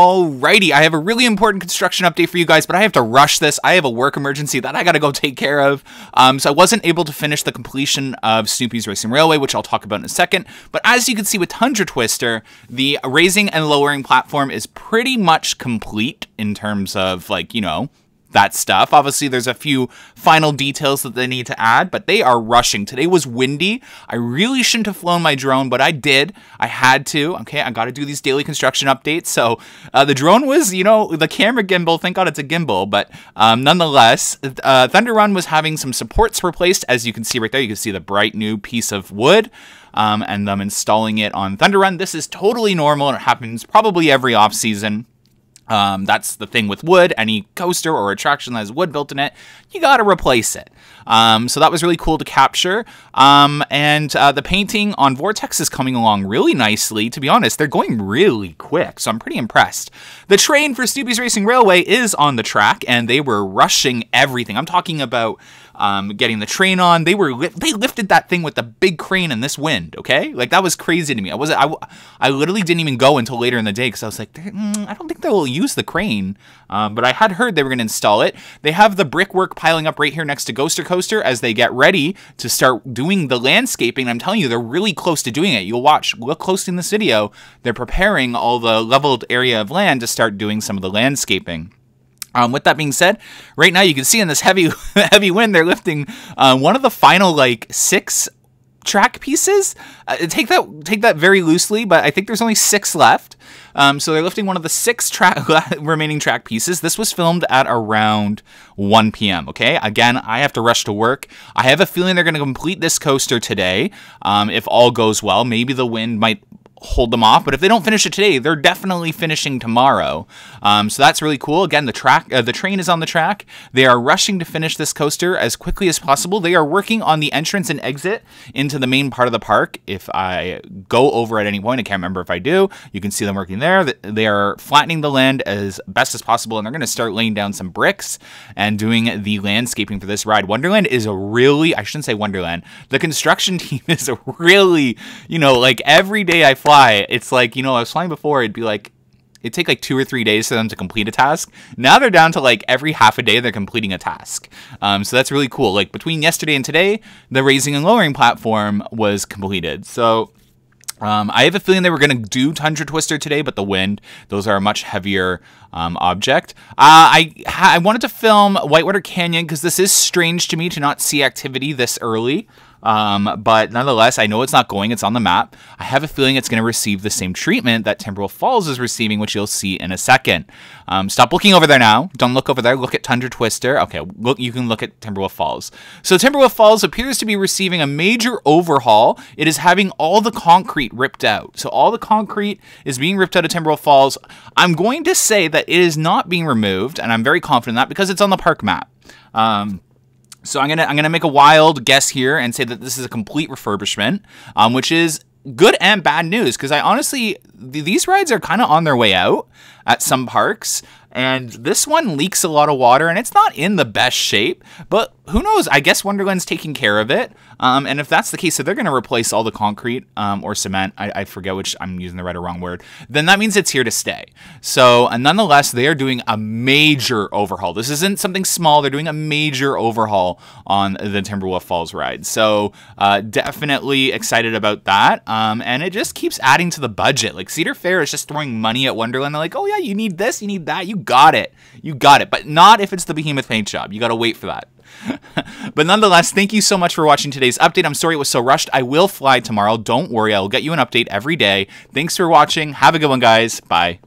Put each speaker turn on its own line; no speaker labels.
Alrighty, I have a really important construction update for you guys, but I have to rush this. I have a work emergency that I gotta go take care of. Um, so I wasn't able to finish the completion of Snoopy's Racing Railway, which I'll talk about in a second. But as you can see with Tundra Twister, the raising and lowering platform is pretty much complete in terms of like, you know, that stuff. Obviously, there's a few final details that they need to add, but they are rushing. Today was windy. I really shouldn't have flown my drone, but I did. I had to. Okay, I got to do these daily construction updates. So uh, the drone was, you know, the camera gimbal. Thank God it's a gimbal, but um, nonetheless, uh, Thunder Run was having some supports replaced. As you can see right there, you can see the bright new piece of wood. Um, and them installing it on Thunder Run. This is totally normal and it happens probably every off season. Um, that's the thing with wood. Any coaster or attraction that has wood built in it, you got to replace it. Um, so that was really cool to capture. Um, and uh, the painting on Vortex is coming along really nicely. To be honest, they're going really quick, so I'm pretty impressed. The train for Snoopy's Racing Railway is on the track, and they were rushing everything. I'm talking about um, getting the train on. They were li- they lifted that thing with the big crane in this wind. Okay, like that was crazy to me. I was I, I literally didn't even go until later in the day because I was like, mm, I don't think they'll use the crane. Um, but I had heard they were going to install it. They have the brickwork piling up right here next to Ghoster Coaster as they get ready to start doing the landscaping. I'm telling you, they're really close to doing it. You'll watch. Look close in this video. They're preparing all the leveled area of land to start doing some of the landscaping. Um, with that being said, right now you can see in this heavy heavy wind they're lifting uh, one of the final like six track pieces. Uh, take that take that very loosely, but I think there's only six left. Um, so they're lifting one of the six track remaining track pieces. This was filmed at around 1 p.m. Okay, again, I have to rush to work. I have a feeling they're going to complete this coaster today, um, if all goes well. Maybe the wind might hold them off. But if they don't finish it today, they're definitely finishing tomorrow. Um, so that's really cool. Again, the track, uh, the train is on the track. They are rushing to finish this coaster as quickly as possible. They are working on the entrance and exit into the main part of the park. If I go over at any point, I can't remember if I do. You can see them working there. They are flattening the land as best as possible, and they're going to start laying down some bricks and doing the landscaping for this ride. Wonderland is a really, I shouldn't say Wonderland. The construction team is a really, you know, like every day I fly it's like, you know, I was flying before, it'd be like, it'd take like two or three days for them to complete a task. Now they're down to like every half a day they're completing a task. Um, so that's really cool. Like between yesterday and today, the raising and lowering platform was completed. So um, I have a feeling they were going to do Tundra Twister today, but the wind, those are a much heavier um, object. Uh, I I wanted to film Whitewater Canyon because this is strange to me to not see activity this early. Um, but nonetheless, I know it's not going, it's on the map. I have a feeling it's going to receive the same treatment that Timberwolf Falls is receiving, which you'll see in a second. Um, stop looking over there now. Don't look over there. Look at Tundra Twister. Okay, look, you can look at Timberwolf Falls. So Timberwolf Falls appears to be receiving a major overhaul. It is having all the concrete ripped out. So all the concrete is being ripped out of Timberwolf Falls. I'm going to say that it is not being removed, and I'm very confident that because it's on the park map. Um, so I'm gonna I'm gonna make a wild guess here and say that this is a complete refurbishment, um, which is good and bad news because I honestly th- these rides are kind of on their way out at some parks. And this one leaks a lot of water and it's not in the best shape, but who knows? I guess Wonderland's taking care of it. Um, and if that's the case, if they're going to replace all the concrete um, or cement, I, I, forget which I'm using the right or wrong word, then that means it's here to stay. So, uh, nonetheless, they are doing a major overhaul. This isn't something small, they're doing a major overhaul on the Timberwolf Falls ride. So, uh, definitely excited about that. Um, and it just keeps adding to the budget. Like, Cedar Fair is just throwing money at Wonderland. They're like, oh, yeah, you need this, you need that, you got it. You got it. But not if it's the Behemoth Paint Job. You got to wait for that. but nonetheless, thank you so much for watching today's update. I'm sorry it was so rushed. I will fly tomorrow. Don't worry, I will get you an update every day. Thanks for watching. Have a good one, guys. Bye.